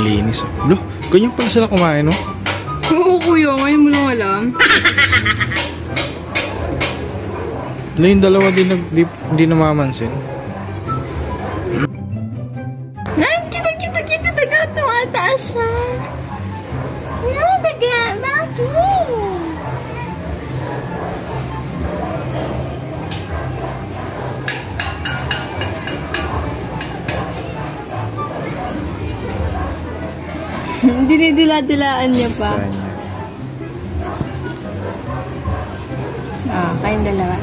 Ang linis. Lo, ganyan pala sila kumain, no? Oo, kuya. Ngayon mo lang alam. Wala yung dalawa din hindi namamansin. Dinidila-dilaan niya pa. Ah, kayong dalawa.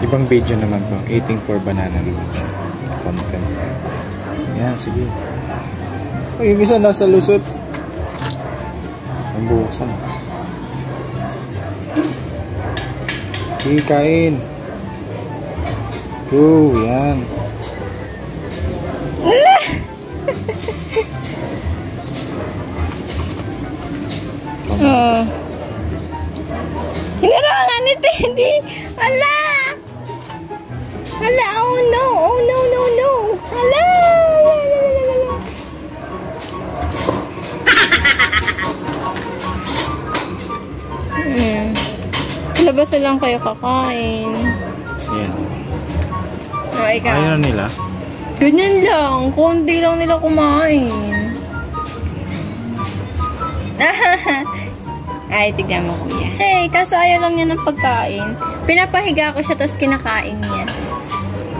Ibang video naman to. Eating for banana naman siya. Content. Yan, sige. Ay, isa nasa lusot. Ang buksan. Sige, kain. Go, yan. Oo. Hinarangan ni Teddy. Ala! Ala, oh no, oh no, no, no. Ala! Hmm. Labas na lang kayo kakain. Yan. Ayaw na nila. Ganyan lang. Konti lang nila kumain. Ay, tignan mo kuya. Hey, kaso ayaw lang niya ng pagkain. Pinapahiga ko siya, tapos kinakain niya.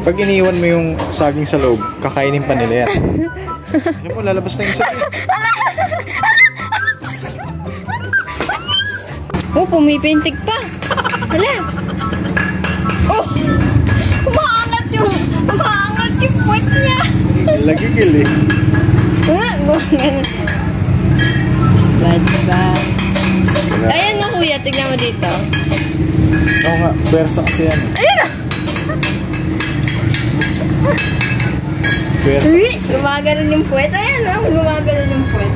Pag iniwan mo yung saging sa loob, kakainin pa nila yan. Yan po, lalabas na yung saging. Oh, pumipintig pa. Hala. Oh! Umaangat yung, umaangat yung puwet niya. Lagigil eh. Ganun. Bad tignan mo dito. Oo nga, pwersa kasi yan. Ayun na! Pwersa. Gumagano yung puwet. Ayan na, gumagano yung puwet.